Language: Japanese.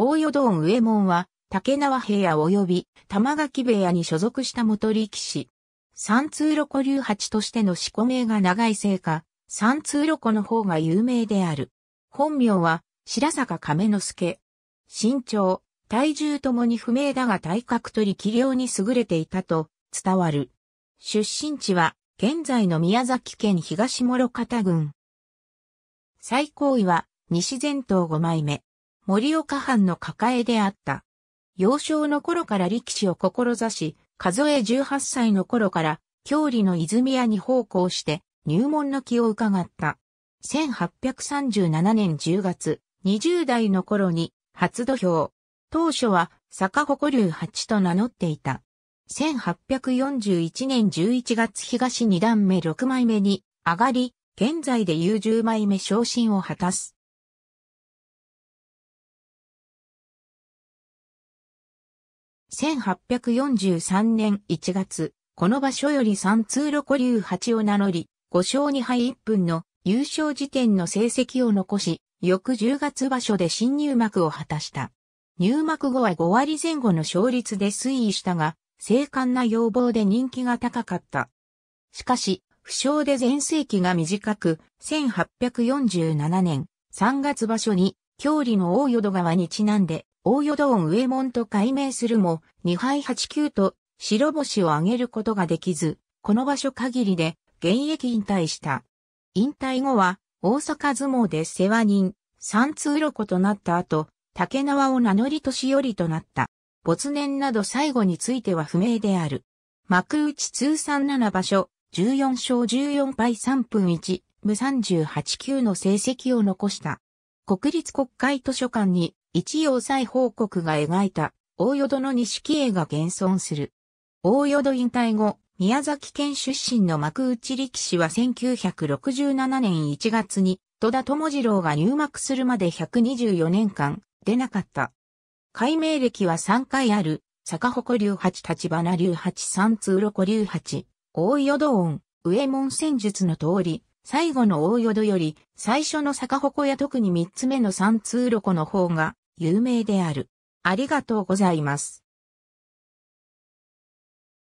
大淀恩上門は、竹縄平野及び玉垣部屋に所属した元力士。三通路古流八としての四股名が長いせいか、三通路湖の方が有名である。本名は、白坂亀之助。身長、体重ともに不明だが体格と力量に優れていたと伝わる。出身地は、現在の宮崎県東諸方郡。最高位は、西前頭五枚目。森岡藩の抱えであった。幼少の頃から力士を志し、数え18歳の頃から、郷里の泉屋に奉公して入門の気を伺った。1837年10月、20代の頃に初土俵。当初は坂鉾流八と名乗っていた。1841年11月東2段目6枚目に上がり、現在で優10枚目昇進を果たす。1843年1月、この場所より三通路古流八を名乗り、5勝2敗1分の優勝時点の成績を残し、翌10月場所で新入幕を果たした。入幕後は5割前後の勝率で推移したが、精悍な要望で人気が高かった。しかし、不詳で全盛期が短く、1847年3月場所に、郷里の大淀川にちなんで、大淀恩上門と改名するも、2敗8級と白星を挙げることができず、この場所限りで現役引退した。引退後は大阪相撲で世話人、三通路子となった後、竹縄を名乗り年寄りとなった。没年など最後については不明である。幕内通算7場所、14勝14敗3分1、無38級の成績を残した。国立国会図書館に一要塞報告が描いた大淀の錦絵が現存する。大淀引退後、宮崎県出身の幕内力士は1967年1月に戸田智次郎が入幕するまで124年間出なかった。改名歴は3回ある、坂鉾流八立花流八三通路古流八、大淀音、上門戦術の通り、最後の大淀より最初の坂鉾や特に三つ目の三通路湖の方が有名である。ありがとうございます。